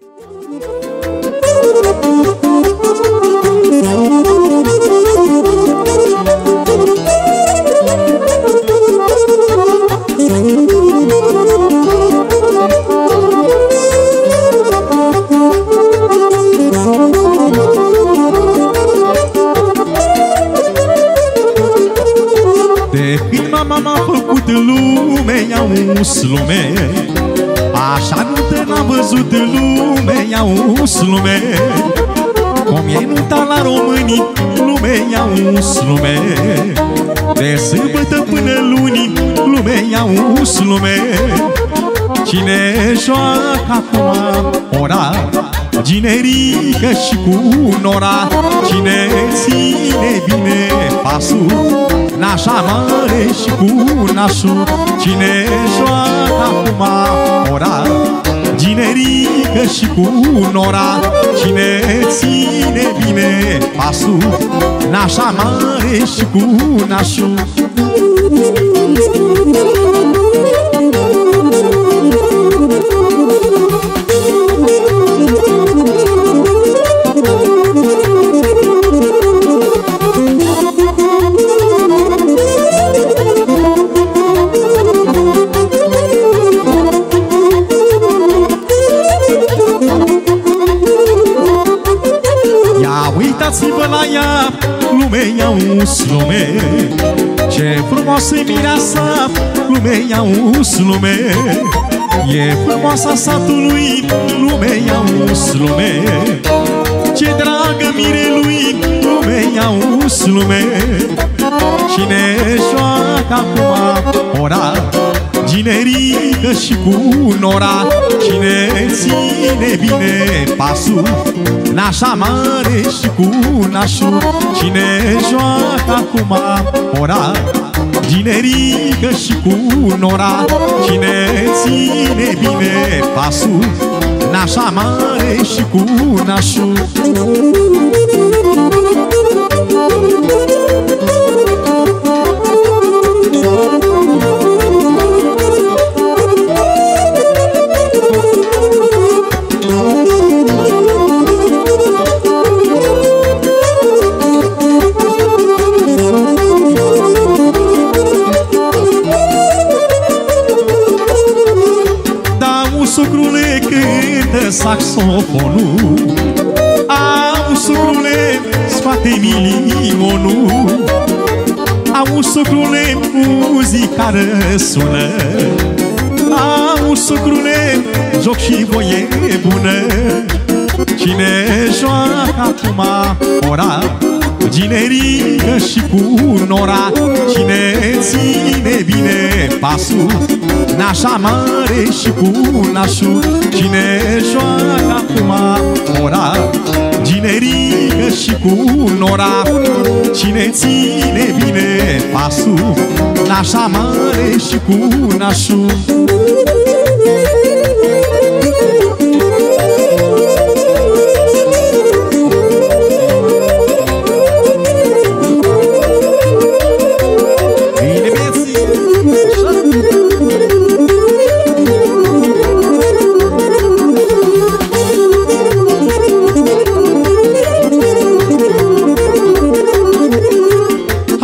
De când mama m-a făcut lume, i-a uns lume Așa nu te n-am văzut în lume, i-a uns lume. Cum e nunta la românii, lume i-a uns lume. De sâmbătă până luni, lume i-a uns lume. Cine joacă acum ora Ginerică și cu nora Cine ține bine pasul Nașa mare și cu nașul Cine joacă acum ora Ginerică și cu nora Cine ține bine pasul? Nașa mare și cu nașul uitați-vă la ea, lume ia uns lume Ce frumoasă e mireasa, lume ia uns lume E frumoasa satului, lume ia uns lume Ce dragă mirelui, lume ia uns lume Cine joacă acum ora Ginerică și cu nora Cine ține bine pasul. Nașa mare și cu nașul Cine joacă acum ora. Ginerică și cu nora Cine ține bine pasul. Nașa mare și cu nașul. Da, saxofonul. Au sucrule scoate milionul Au sucrule muzica răsună. Au sucrule joc și voie bună. Cine joacă acum ora? Ginerică și cu nora. Cine ține bine pasul Nașa mare și cu nașul. Cine joacă acum ora? Ginerică și cu nora Cine ține bine pasul? Nașa mare și cu nașul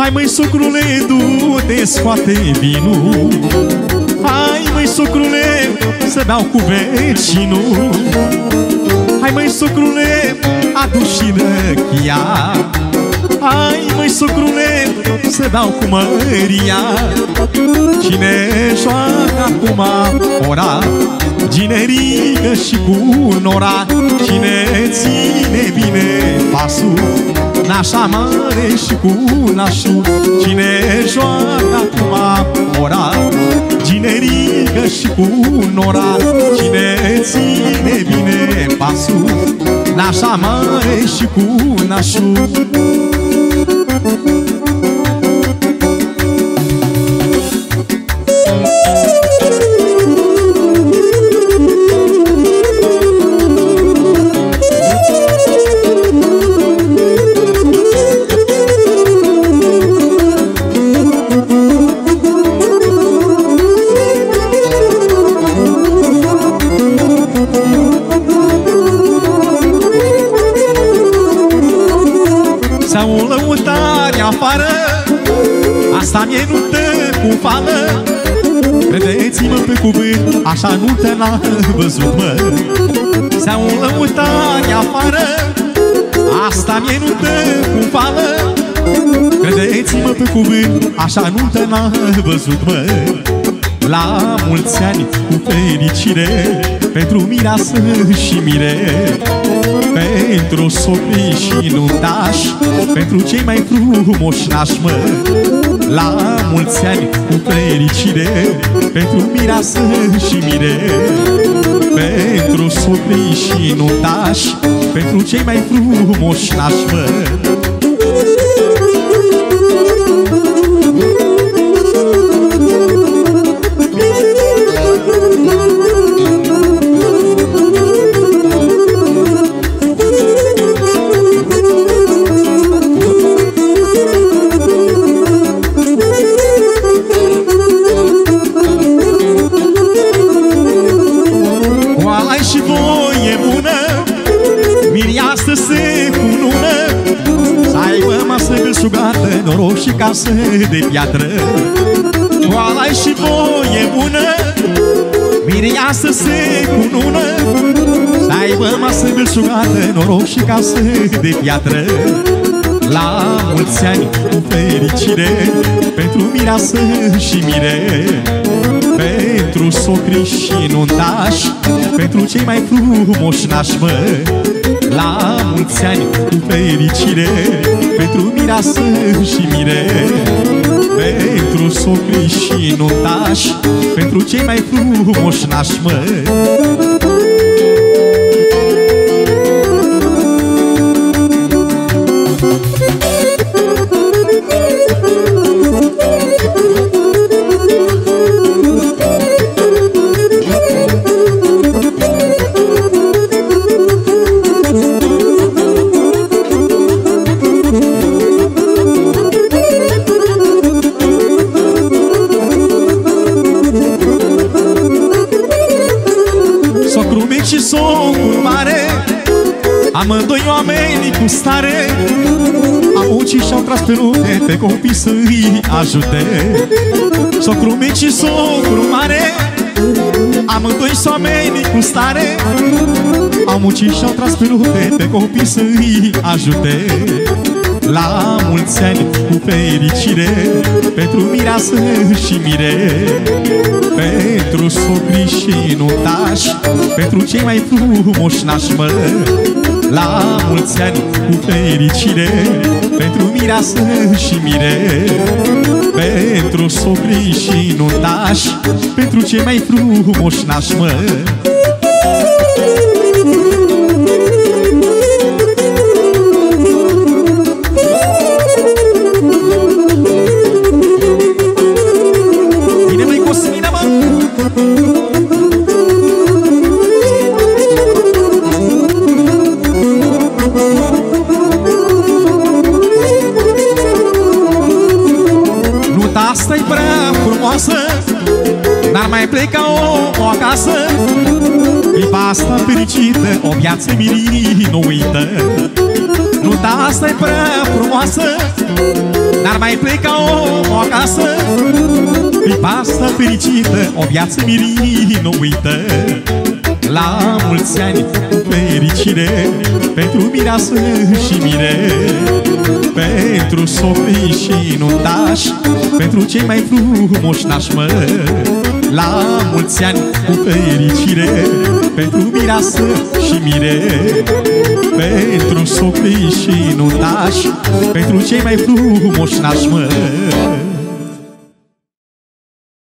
Hai măi sucrule, du-te, scoate vinul. Hai măi sucrule, să beau cu vecinul. Hai măi sucrule, adu și răchia Hai măi sucrule, să beau cu măria. Cine joacă acum ora Ginerică și cu nora. Cine ține bine pasul Nașa mare și cu nașul. Cine joacă acum ora Ginerică și cu nora Cine ține bine pasul Nașa mare și cu nașul Sau lăutari afară. Asta mie nu te cu fală Credeți-mă pe cuvânt Așa nu te l-am văzut, mă. Sau lăutari afară. Asta mie nu te cu fală Credeți-mă pe cuvânt Așa nu te l-am văzut, mă. La mulți ani cu fericire. Pentru mireasă și mire pentru socri și nuntași Pentru cei mai frumoși nași, mă La mulți ani cu fericire Pentru mireasă și mire Pentru socri și nuntași Pentru cei mai frumoși nași, mă casă de piatră. Oala și voie bună Mireasă se cunună Să aibă masă belșugată Noroc și casă de piatră. La mulți ani cu fericire Pentru mireasă și mire Pentru socri și nuntași Pentru cei mai frumoși nași mă. La mulți ani cu fericire. Pentru mireasă și mire Pentru socri și nuntași Pentru cei mai frumoși nași, mă Amândoi oameni cu stare Au muncit și-au tras pe lume Pe copii să-i ajute. Socru mic și socru mare Amândoi oameni cu stare Au muncit și-au tras pe lume Pe copii să-i ajute. La mulți ani cu fericire Pentru mireasă și mire Pentru socri și nutași Pentru cei mai frumoși nași mă la mulți ani cu fericire Pentru mireasă și mire. Pentru socri și nuntași Pentru cei mai frumoși nași mă mai pleca o, o acasă. Clipa asta fericită, o viață mirii nu uită Nu da, asta e prea frumoasă N-ar mai pleca o, o acasă. Clipa asta fericită, o viață mirii nu uită la mulți ani cu fericire Pentru mireasă și mire Pentru socrii și nuntași Pentru cei mai frumoși nași mă la mulți ani cu fericire. Pentru mireasă și mire Pentru socrii și nuntași Pentru cei mai frumoși nași mă